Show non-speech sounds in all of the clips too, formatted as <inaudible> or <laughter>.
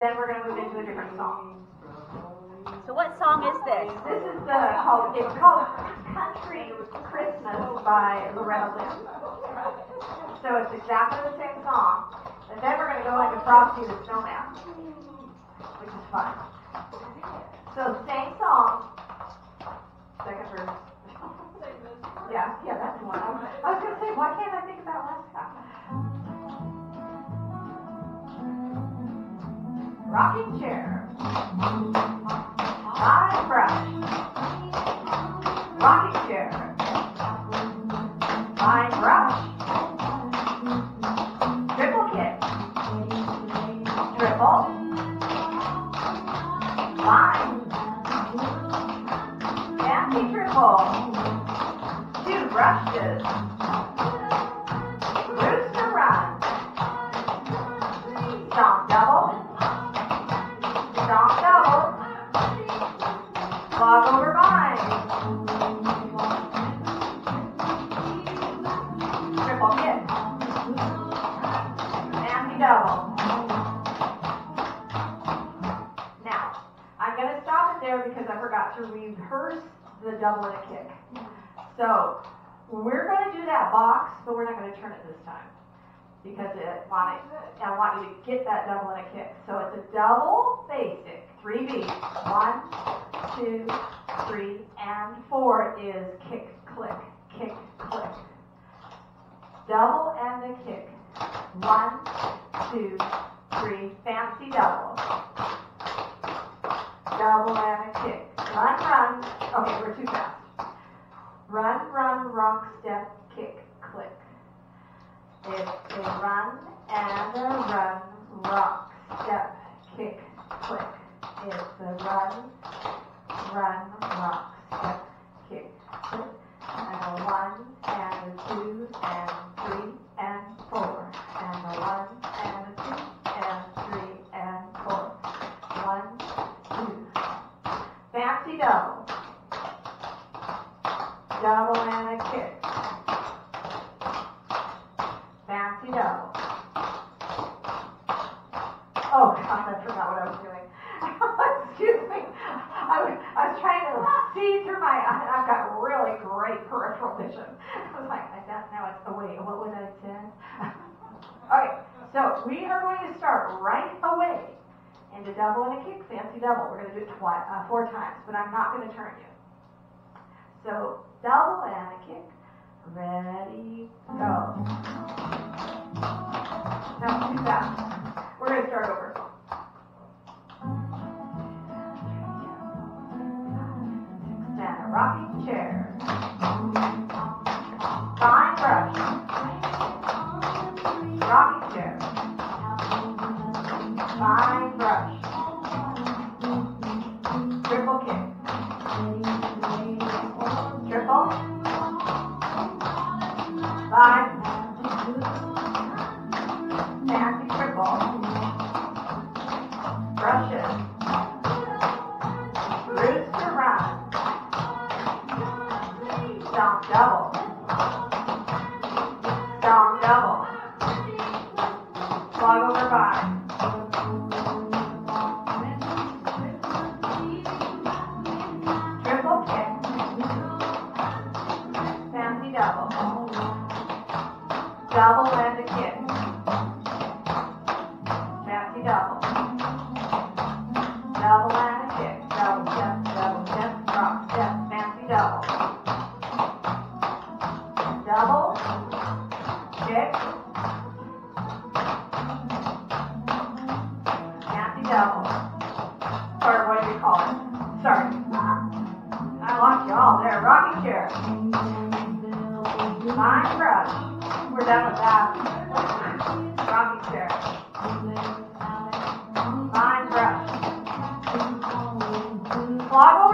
Then we're going to move into a different song. So what song is this? This is the called it's called Country Christmas by Loretta Lynn. So it's exactly the same song. And then we're going to go into Frosty the Snowman, which is fun. So same song, second verse. <laughs> Yeah, yeah, that's the one. I was, I was going to say, why can't I think Rocking chair. High brush. Rocking chair. Fine brush. Triple kick. Triple. Fine. Fancy triple. Two brushes. Now, I'm going to stop it there because I forgot to rehearse the double and a kick. So, we're going to do that box, but we're not going to turn it this time because it it, I want you to get that double and a kick. So it's a double basic, three beats. One, two, three, and four is kick, click, kick, click. Double and a kick. One, two, three, fancy double. Double and a kick. Run, run. Okay, we're too fast. Run, run, rock, step, kick, click. It's a run and a run, rock, step, kick, click. It's a run, run, rock, step, kick, click. And a one, Double and a kick. Fancy double. Oh God, I forgot what I was doing. <laughs> Excuse me. I was, I was trying to see through my. I've got really great peripheral vision. I was like, I now it's. Oh wait, what was I saying? <laughs> All right. so we are going to start right away into double and a kick, fancy double. We're going to do it twice, uh, four times, but I'm not going to turn you. So double and a kick. Ready, go. Brushes. Rooster run. Stomp double. Stomp double. Slug over five. Triple kick. Fancy double. Double and a kick. Double. Double, kick, fancy double. Or what do you call it? Sorry. I lost you all there. Rocking chair. Fine brush. We're done with that. Rocking chair. Fine brush. Clog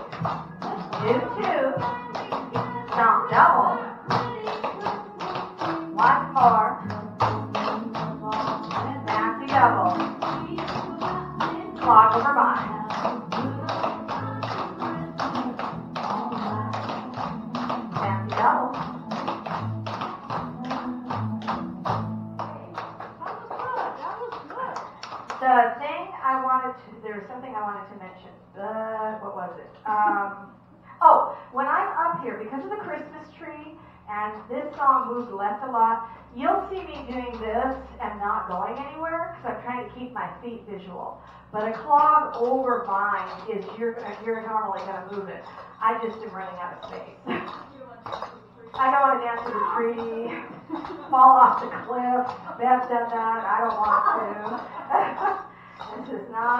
Do two. Not double. One four. And back to double. Clog over and this song moved left a lot, you'll see me doing this and not going anywhere, because I'm trying to keep my feet visual. But a clog over mine is you're you're normally gonna move it. I just am running out of space. I don't want to dance to the tree, <laughs> fall off the cliff. Beth done that. I don't want to. <laughs> this is not.